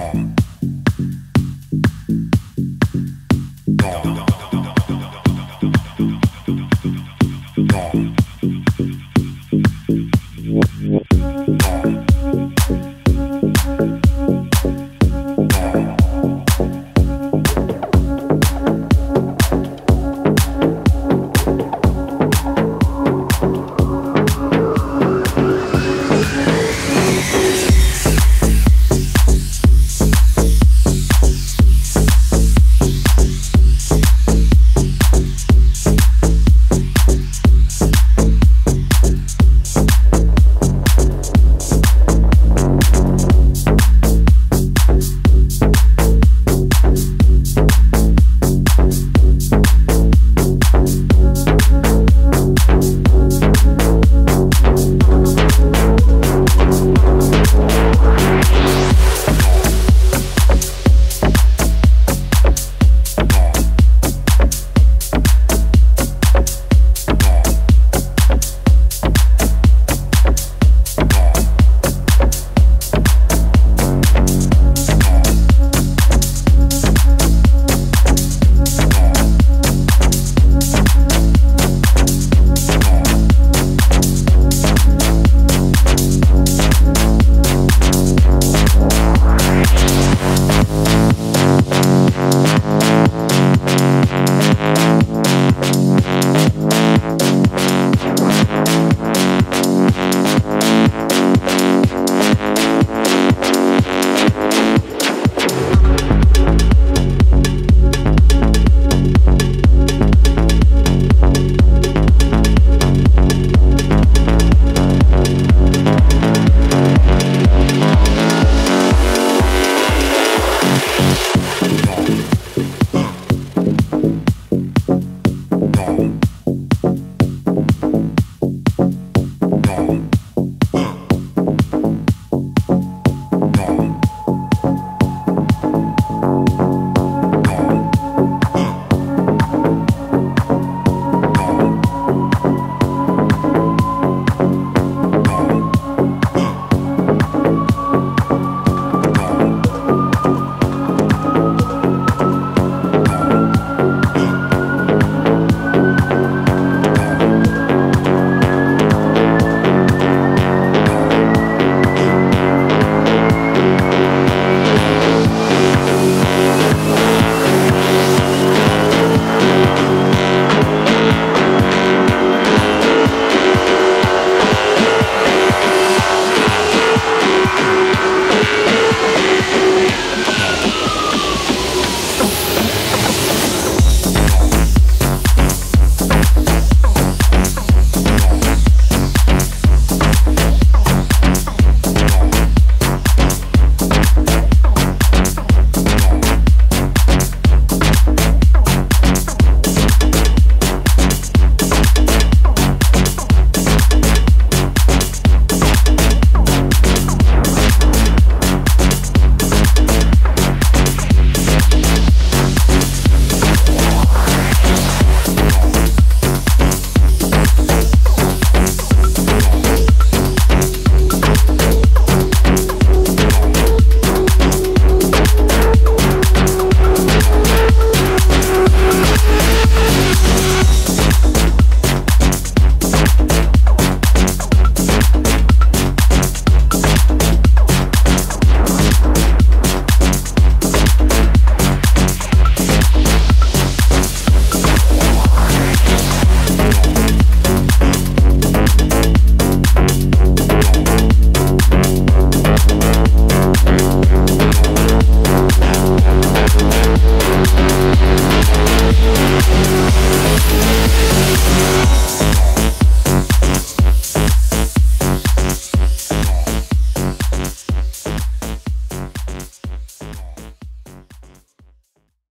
on.